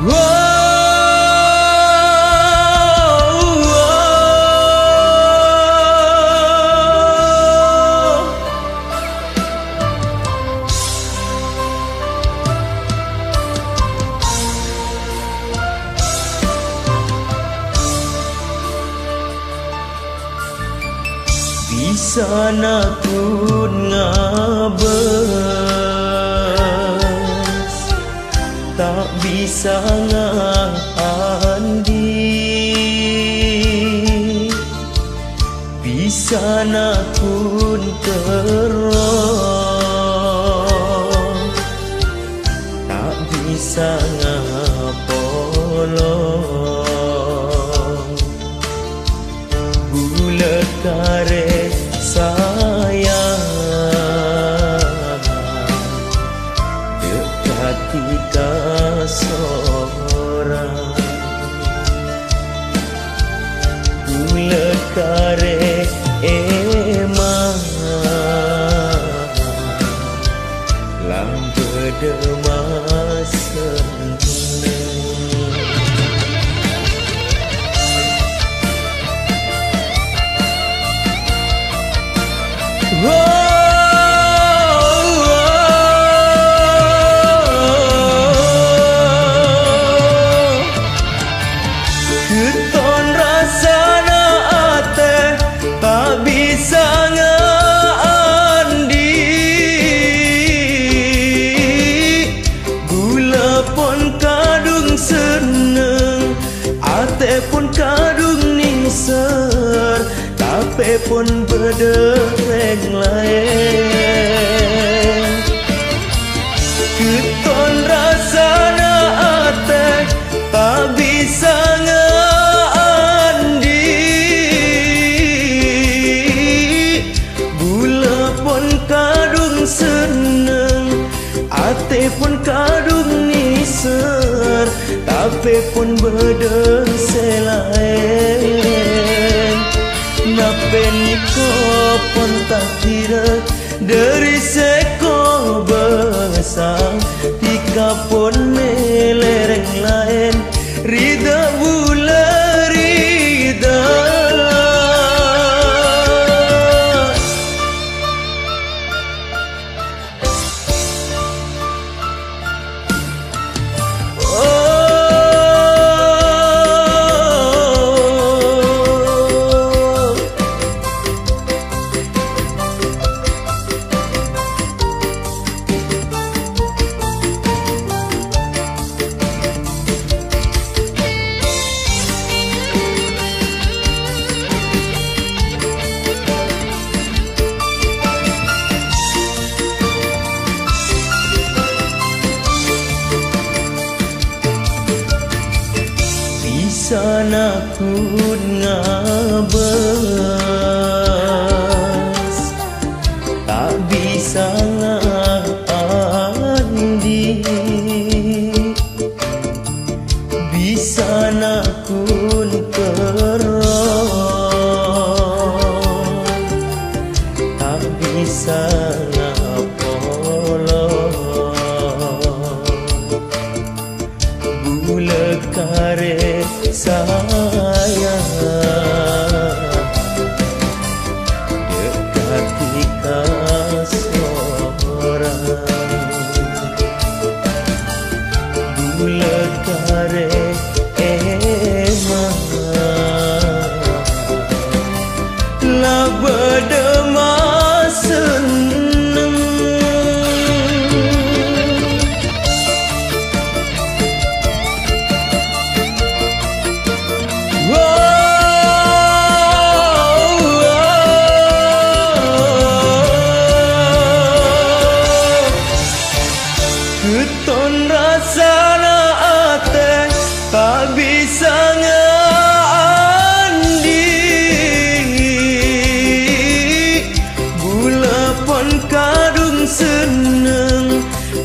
Di sana pun ngabar Bisa ngandi Bisa nak pun terong Tak bisa tapi pun bedereng lain. Keton rasa na ate tak bisa ngandi Gula pun kadung seneng ate pun kadung niser tapi pun bedeng selain Napen niko pun tak kira dari seko besar. Tika pun melereng lain Rida Bisa nak pun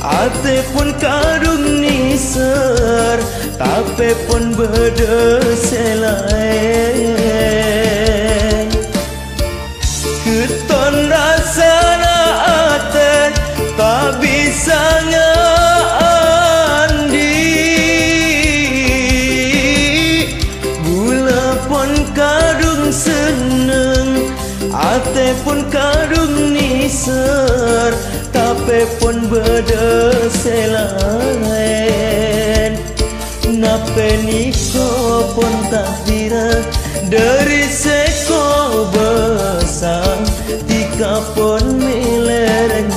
Ate pun karung nisar Tape pun berde selai Keton rasa na ate Tak bisa ngeandi Bula pun kadung seneng Ate pun karung nisar pe pun bede selain na pun takdira dari seko besar tika pun milereng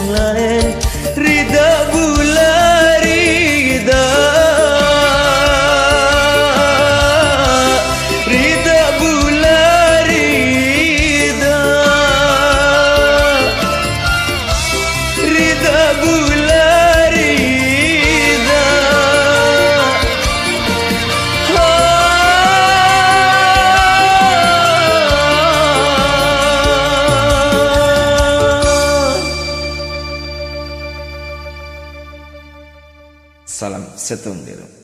செத்தும் தீரும்